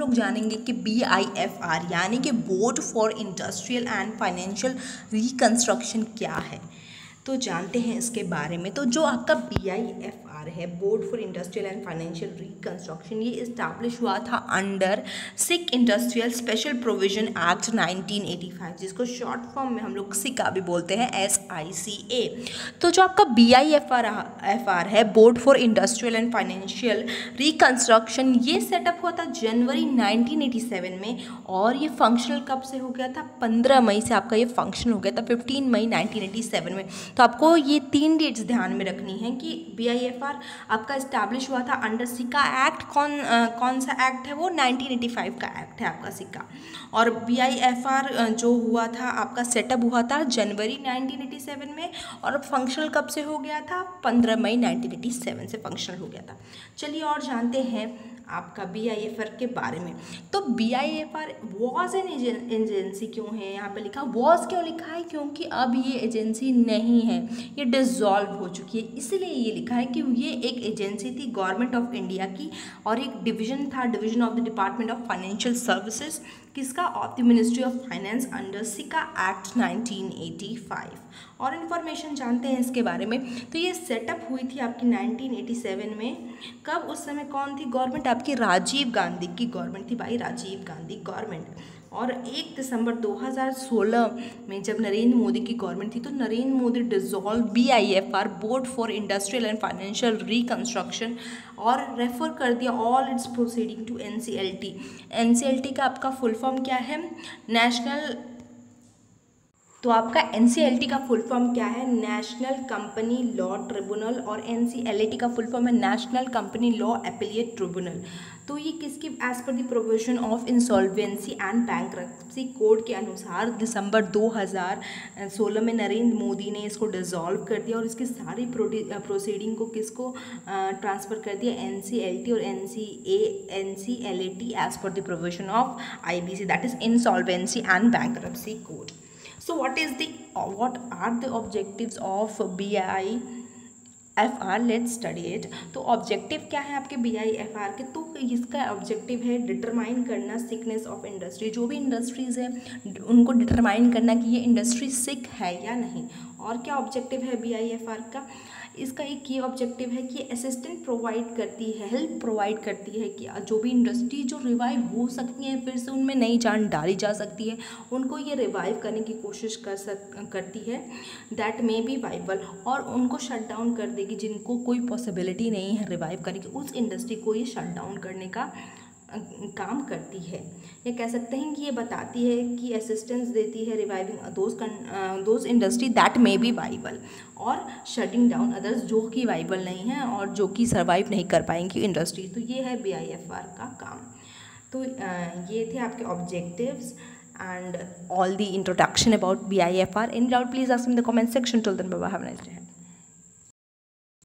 लोग जानेंगे कि बी आई एफ़ आर यानी कि board for industrial and financial reconstruction क्या है? तो जानते हैं इसके बारे में। तो जो आपका बी आई एफ़ आर है, board for industrial and financial reconstruction ये इस्टेब्लिश हुआ था under sick industrial special provision act 1985 जिसको शॉर्ट फॉर्म में हम लोग सिका भी बोलते हैं एस आई सी ए तो जो आपका B I F R F R है, board for industrial and financial reconstruction ये सेटअप हुआ था जनवरी 1987 में, और ये फंक्शनल कब से हो गया था? 15 मई से आपका ये फ़ंक्शन हो गया था 15 मई 1987 में। तो आपको ये तीन डेट्स ध्यान में रखनी है कि बी आई एफ़ आर आपका इस्टेब्लिश हुआ था अंडर सिक्का एक्ट कौन आ, कौन सा एक्ट है वो? 1985 का एक्ट है आपका सिक्का। और बी आई एफ़ आर जो हुआ था आपका सेटअप हुआ था जनवरी 1987 में और फंक्शनल कब से हो गया था? 15 मई 1987 से फंक्शनल हो गया था। चलिए और जानते हैं आपका बी आई एफ़ आर के बारे में। तो B I F R was an agency क्यों है? यहाँ पे लिखा वॉज़ क्यों लिखा है? क्योंकि अब ये एजेंसी नहीं है। ये डिजॉल्व हो चुकी है। इसलिए ये लिखा है कि ये एक एजेंसी थी गवर्नमेंट ऑफ़ इंडिया की और एक डिवीज़न था, division of the department of financial services, किसका? Of the ministry of finance under SICA act 1985 और इन्फॉर्मेशन जानते हैं इसके बारे में। तो ये सेटअप हुई थी आपकी 1987 में। कब? उस समय कौन थी गवर्नमेंट? आपकी राजीव गांधी की गवर्नमेंट थी भाई, राजीव गांधी गवर्नमेंट। और एक दिसंबर 2016 में जब नरेंद्र मोदी की गवर्नमेंट थी तो Narendra Modi dissolve B I F R board for industrial and financial reconstruction और रेफर कर दिया all its proceeding to N C L T N C L T का आपका फुल फॉर्म क्या है? नेशनल तो आपका एनसीएलटी का फुल फॉर्म क्या है? नेशनल कंपनी लॉ ट्रिब्यूनल और एन का फुल फॉर्म है national company law appellate tribunal तो ये किसकी as per the provision of insolvency and bank code के अनुसार दिसंबर 2016 में नरेंद्र मोदी ने इसको डिज़ोल्व कर दिया और इसकी सारी प्रोसीडिंग को किसको ट्रांसफ़र कर दिया? NCLT और N C A N C L A T as per the provision of I B C that is insolvency and bank code so what is the uh, what are the objectives of BI F R let study it तो objective क्या है आपके B I F are के? तो इसका objective है determine करना sickness of industry जो भी इंडस्ट्रीज़ है उनको डिटरमाइन करना कि ये इंडस्ट्री सिक है या नहीं. और क्या ऑब्जेक्टिव है बी आई एफ़ आर का? इसका एक ये ऑब्जेक्टिव है कि असिस्टेंट प्रोवाइड करती है हेल्प प्रोवाइड करती है कि जो भी इंडस्ट्री जो रिवाइव हो सकती हैं, फिर से उनमें नई जान डाली जा सकती है। उनको ये रिवाइव करने की कोशिश कर सक, करती है। दैट मे बी वाइबल और उनको शट डाउन कर देगी, जिनको कोई पॉसिबिलिटी नहीं है रिवाइव करने की, उस इंडस्ट्री को ये शट डाउन करने का। काम करती है या कह सकते हैं कि ये बताती है कि असिस्टेंस देती है reviving those those industry that may be viable और शटिंग डाउन अदर्स जो कि वाइबल नहीं है और जो कि सर्वाइव नहीं कर पाएँगी इंडस्ट्री तो ये है BIFR का काम तो ये थे आपके objectives and all the introduction about BIFR. Any doubt, please ask in the comment section. Till then, bye bye. Have a nice day.